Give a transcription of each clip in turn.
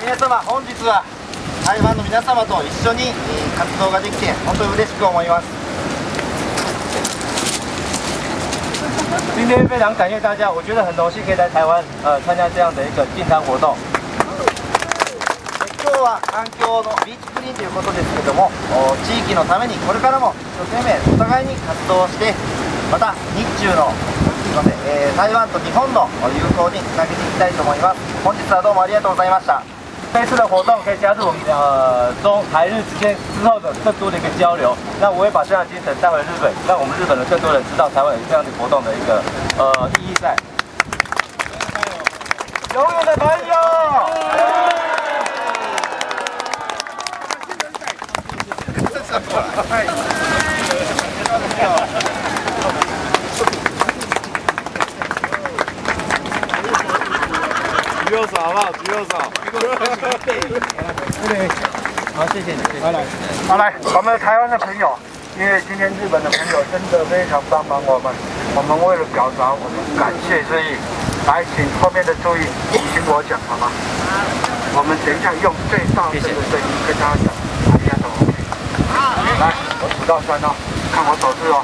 皆様本日は台湾の皆様と一緒に活動ができて本当に嬉しく思います。今天非常感谢大家，我觉得很荣幸可以在台湾呃参加这样的一个进餐活动。今日は環境のビーチクリーンということですけども地域のためにこれからも一生懸命お互いに活動してまた日中の、えー、台湾と日本の友好につなげていきたいと思います。本日はどうもありがとうございました。这次的活动可以加入我们呃中台日之间之后的更多的一个交流，那我会把这样的精神带回日本，让我们日本的更多人知道台湾有这样的活动的一个呃意义在。永远的朋友。右手好不好？举右手。好，谢谢你。来来，好来，我们台湾的朋友，因为今天日本的朋友真的非常帮忙我们，我们为了表达我们感谢之意，来，请后面的注意听我讲好吗？我们等一下用最大声的声音跟大家讲，大家懂 OK？来，我数到三哦，看我手势哦。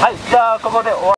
はい、じゃあここで終わ